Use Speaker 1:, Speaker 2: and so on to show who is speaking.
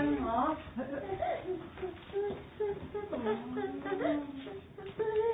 Speaker 1: 嗯嗯嗯嗯嗯嗯嗯嗯嗯